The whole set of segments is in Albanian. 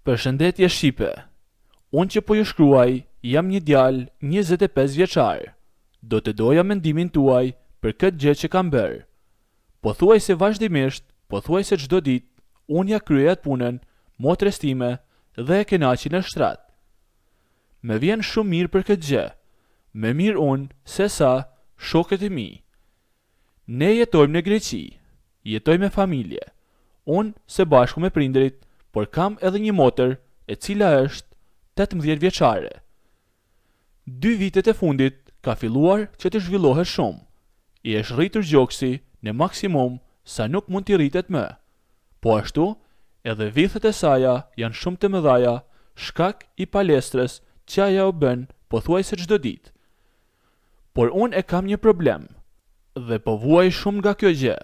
Përshëndetje Shqipe! Unë që po ju shkruaj jam një djalë njëzet e pesë vjeçar. Do të doja mendimin tuaj për këtë gjë që kam bërë. Pothuajse vazhdimisht, pothuajse çdo ditë, unë ia kryej atë punën motres time dhe e kënaq në shtrat. Më vjen shumë mirë për këtë gjë, më mirë unë sesa shokët e mi. Ne jetojmë në Greqi. Jetojmë me familje. Unë së bashku me prindërit, por kam edhe një motër e cila është tetëmbëdhjetë vjeçare. Dy vitet e fundit ka filluar që të zhvillohet shumë. I është rritur gjoksi në maksimum sa nuk mund t'i rritet më. Po ashtu edhe vithet e saja janë shumë të mëdhaja shkak i palestrës që ajo bën pothuajse çdo ditë. Por unë e kam një problem dhe po vuaj shumë nga kjo gjë.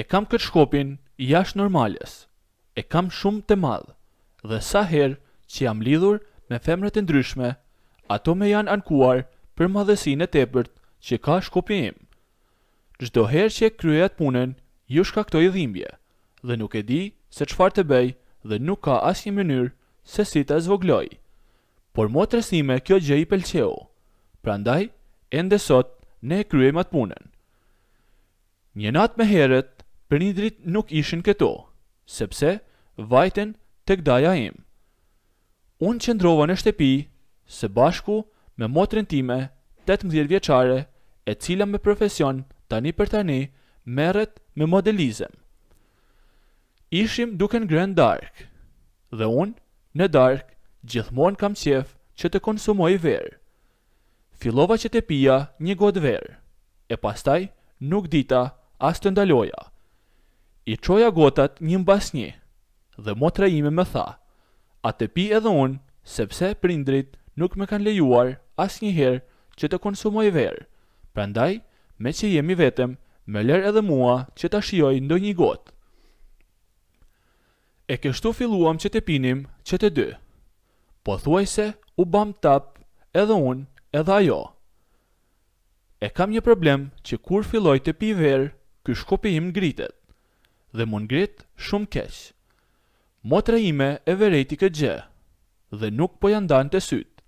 E kam këtë shkopin jashtë normales, e kam shumë të madh dhe sa herë që jam lidhur me femra të ndryshme, ato më janë ankuar për madhësinë e tepërt që ka shkopi im. Çdo herë që e kryej atë punën u shkaktoj dhimbje dhe nuk e di se çfarë të bëj dhe nuk ka asnjë mënyrë se si ta zvogëloj. Por motrës sime kjo gjë i pëlqeu, prandaj ende sot ne e kryejmë atë punën. Një natë më herët prindërit nuk ishin këtu, sepse vajten tek daja im. Unë qëndrova në shtëpi së bashku me motrën time tetëmbëdhjetë vjeçare e cila me profesion tani për tani merret me modelizëm. Ishim duke ngrënë darkë dhe unë në darkë gjithmonë kam qejf që të konsumoj verë. Fillova që të pija një gotë verë e pastaj nuk dita as të ndaloja. I çoja gotat një mbas një dhe motra ime më tha, a të pi edhe unë sepse prindërit nuk më kanë lejuar asnjëherë që të konsumoj verë. Prandaj, meqë jemi vetëm, më lër edhe mua që ta shijoj ndonjë gotë. E kështu filluam që të pinim që të dy. Pothuajse u bamë tapë edhe unë edhe ajo. E kam një problem që kur filloj të pi verë, ky shkopi im ngritet. Dhe m'u ngrit shumë keq. Motra ime e vërejti këtë gjë dhe nuk po ia ndante sytë.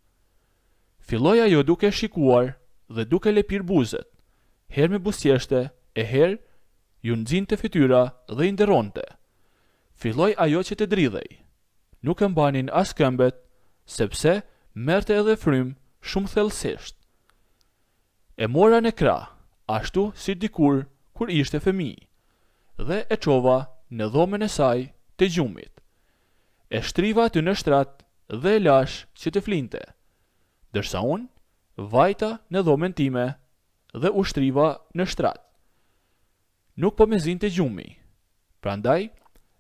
Filloi ajo duke e shikuar dhe duke lepirë buzët, herë më buzëqeshte e herë iu nxinte fytyra dhe i ndërronte. Filloi ajo që të dridhej. Nuk e mbanin as këmbët, sepse merrte edhe frymë shumë thellësisht. E mora në krah, ashtu si dikur kur ishte fëmijë, dhe e çova në dhomën e saj të gjumit. E shtriva aty në shtrat dhe e lashë që të flinte, ndërsa unë vajta në dhomën time dhe u shtriva në shtrat. Nuk po më zinte gjumi, prandaj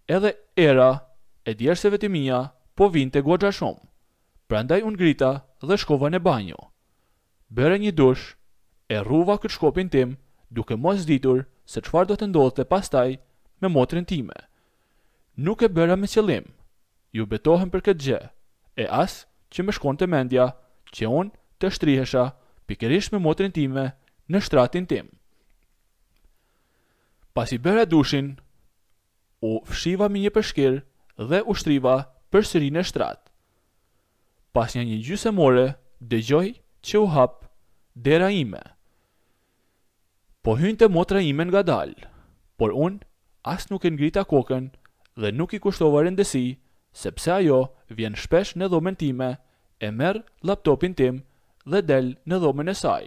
edhe era e djerseve të mia po vinte goxha shumë, prandaj u ngrita dhe shkova në banjo. Bëra një dush, e rruva këtë shkopin tim duke mos ditur se çfarë do të ndodhte pastaj me motrën time. Nuk e bëra me qëllim, ju betohem për këtë gjë, e as që më shkonte mendja që unë të shtrihesha pikërisht me motrën time në shtratin tim. Pasi bëra dushin, u fshiva me një peshkir dhe u shtriva përsëri në shtrat. Pas nja një gjysëm ore dëgjoj që u hap dera ime. Po hynte motra ime ngadalë, por unë as nuk e ngrita kokën dhe nuk i kushtova rëndësi sepse ajo vjen shpesh në dhomën time e merr laptopin tim dhe del në dhomën e saj.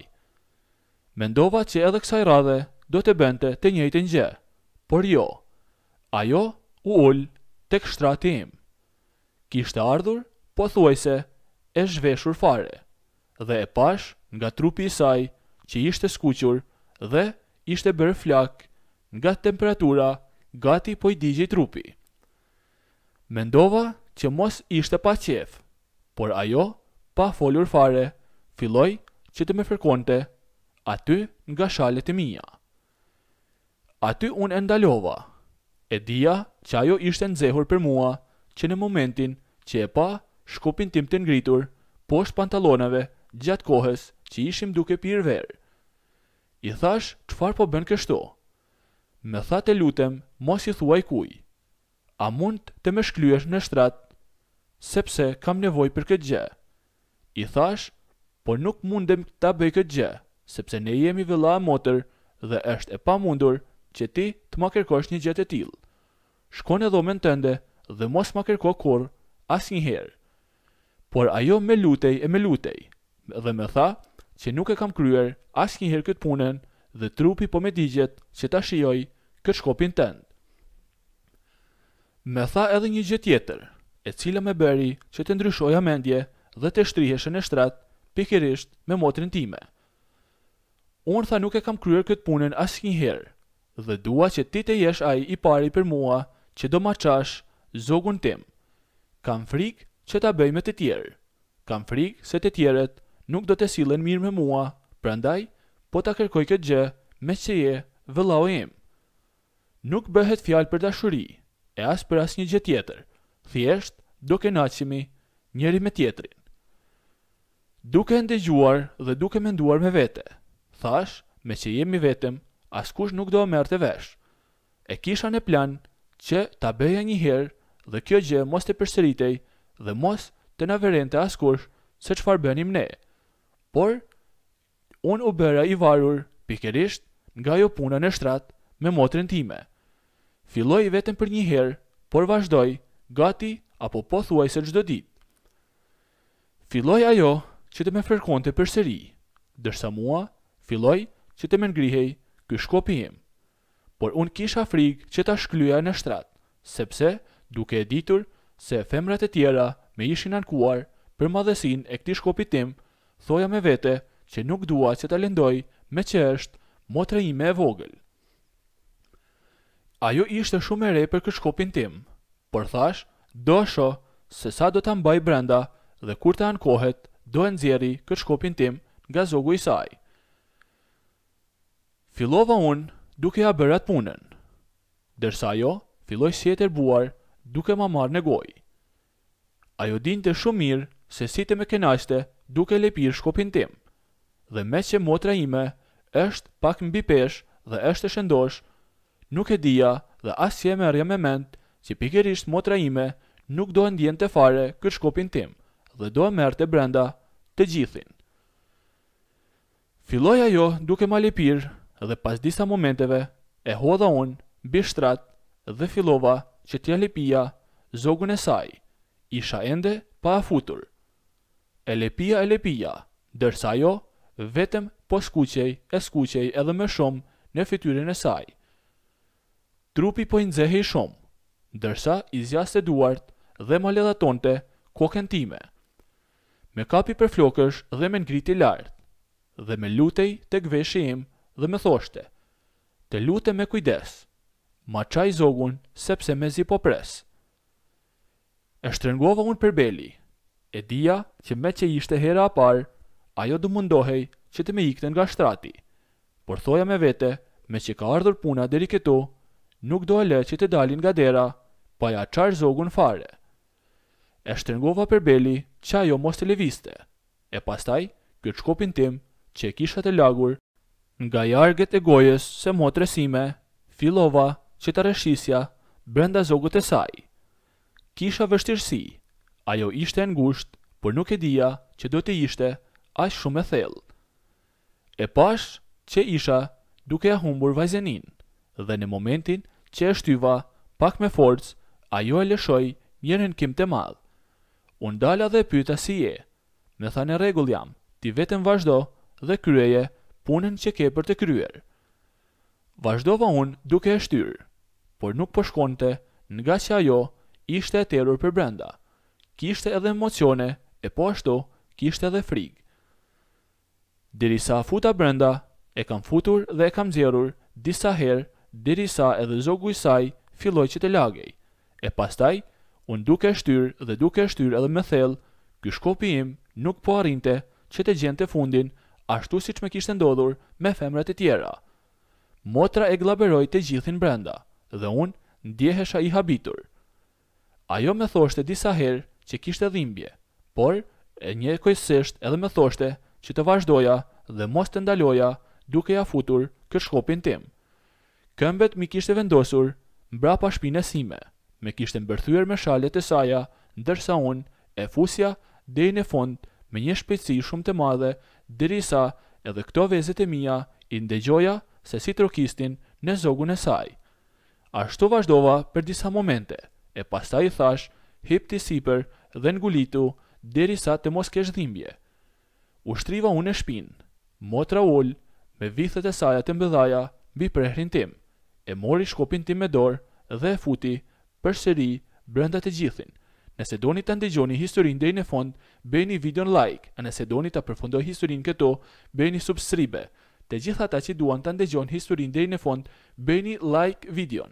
Mendova që edhe kësaj radhe do të bënte të njëjtën gjë, por jo. Ajo u ul tek shtrati im. Kishte ardhur pothuajse e zhveshur fare dhe e pashë nga trupi i saj që ishte skuqur dhe ishte bërë flakë nga temperatura gati po i digjej trupi. Mendova që mos ishte pa qejf, por ajo pa folur fare filloi që të më fërkonte aty nga shalet e mia. Aty unë e ndalova. E dija që ajo ishte nxehur për mua që në momentin që e pa shkopin tim të ngritur poshtë pantallonave gjatë kohës që ishim duke pirë verë. I thashë çfarë po bën kështu. Më tha të lutem mos i thuaj kujt. A mund të më shklyesh në shtrat sepse kam nevojë për këtë gjë. I thashë, po nuk mundem ta bëj këtë gjë, sepse ne jemi vëlla e motër dhe është e pamundur që ti të ma kërkosh një gjë të tillë. Shko në dhomën tënde dhe mos ma kërko kurrë, asnjëherë. Por ajo më lutej e më lutej dhe më tha që nuk e kam kryer asnjëherë këtë punën dhe trupi po më digjet që ta shijoj këtë shkopin tënd. Me tha edhe një gjë tjetër, e cila me bëri që te ndryshoja mendje dhe te shtriheshe ne shtrat pikërisht me motren time. Unë tha nuk e kam kryer këtë punën asnjëherë dhe dua që ti te jesh ai i pari per mua që do ma çash zogun tim. Kam frikë që ta bëj me të tjerë. Kam frikë se të tjerët nuk do te sillen mirë me mua, prandaj po ta kërkoj këtë gjë meqë je vëllau im. Nuk bëhet fjalë për dashuri, e as për asnjë gjë tjetër, thjesht do kënaqemi njëri me tjetrin. Duke e ndëgjuar dhe duke menduar me vete, thash me që jemi vetëm askush nuk do e merrte vesh. E kisha në plan që ta bëja një herë dhe kjo gjë mos të përsëritej dhe mos të na vërente askush se çfarë bënim ne. Por Unë u bëra i varur pikërisht nga ajo puna në shtrat me motrën time. Filloi vetëm për një herë, por vazhdoi gati apo pothuajse çdo ditë. Filloi ajo që të më fërkonte përsëri, ndërsa mua filloi që të më ngrihej ky shkopi im. Por unë kisha frigë që ta shklyja në shtrat, sepse, duke e ditur se femrat e tjera me ishin ankuar për madhesinë e këtij shkopit tim, thoja me vete që nuk dua që ta lëndoj meqë është motra ime e vogël. Ajo ishte shumë e re për këtë shkopin tim, por thashë do e shoh se sa do ta mbaj brenda dhe kur të ankohet do e nxjerri këtë shkopin tim nga zogu i saj. Fillova unë duke ia bërë atë punën, ndërsa ajo filloi si e tërbuar duke ma marrë në gojë. Ajo dinte shumë mirë se si të më kënaqte duke lëpirë shkopin tim, dhe meqë motra ime është pak mbi peshë dhe është e shëndoshë, nuk e dija dhe as si e merrja me mend që pikërisht motra ime nuk do e ndjente fare kërshkopin tim dhe do e merrte brenda të gjithin. Filloi ajo duke ma lëpirë dhe pas disa momenteve e hodha unë mbi shtrat dhe fillova që t'ia lëpija zogun e saj, isha ende pa e futur. E lëpija e lëpija, ndërsa ajo vetëm po skuqej e skuqej edhe më shumë në fytyrën e saj. Trupi po i nxehej shumë, ndërsa i zgjaste duart dhe ma ledhatonte kokën time. Më kapi për flokësh dhe më ngriti lart, dhe më lutej tek veshi im dhe më thoshte, Të lutem me kujdes, ma çaj zogun sepse mezi po pres. E shtrëngova unë për beli, e dija që meqë ishte hera e parë, ajo do mundohej që të më ikte nga shtrati, por thoja me vete meqë ka ardhur puna deri këtu, nuk do e lë që të dali nga dera pa ja çarë zogun fare. E shtrëngova për beli që ajo mos të lëvizte, e pastaj këtë shkopin tim që e kisha të lagur nga jargët e gojës së motrës sime fillova që ta rrëshqisja brenda zogut të saj. Kisha vështirësi, ajo ishte e ngushtë por nuk e dija që do të ishte aq shumë e thellë. E pashë që isha duke ja humbur vajzërinë dhe në momentin që e shtyva pak me forcë ajo e lëshoi një rënkim të madh. Unë ndala dhe e pyeta si je? Më tha në rregull jam, ti vetëm vazhdo dhe kryeje punën që ke për të kryer. Vazhdova unë duke e shtyrë, por nuk po shkonte ngaqë ajo ishte e terur përbrenda, kishte edhe emocione e po ashtu kishte edhe frikë. Derisa e futa brenda, e kam futur dhe e kam nxjerrur disa herë derisa edhe zogu i saj filloi që të lagej, e pastaj unë duke e shtyrë dhe duke e shtyrë edhe më thellë, ky shkopi im nuk po arrinte që të gjente fundin ashtu siç më kishte ndodhur me femrat e tjera. Motra e gllaberoi të gjithin brenda dhe unë ndjehesha i habitur. Ajo më thoshte disa herë që kishte dhimbje, por njëkohësisht edhe më thoshte që të vazhdoja dhe mos të ndaloja duke ia futur këtë shkopin tim. Këmbët m'i kishte vendosur mbrapa shpinës sime, më kishte mbërthyer me shalët e saja ndërsa unë e fusja deri në fund me një shpejtësi shumë të madhe derisa edhe këto vezët e mia i ndëgjoja se si trokisnin në zogun e saj. Ashtu vazhdova për disa momente, e pastaj i thashë, hip ti sipër dhe ngulitu derisa të mos kesh dhimbje. U shtriva unë në shpinë. Motra u ul, me vithet e saja të mbëdhaja mbi prehrin tim, e mori shkopin tim me dorë dhe e futi përsëri brenda të gjithin. Nëse doni ta ndëgjoni historinë deri në fund, bëjeni videon like, a nëse doni ta përfundoj historinë këtu, bëjeni subscribe, Të gjithë ata që duan ta ndëgjojnë historinë deri në fund bëjeni like videon.